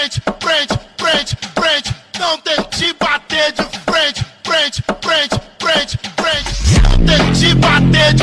frente, frente, frente, frente. Não tente bater de frente, frente, frente, frente, frente. Não tente bater de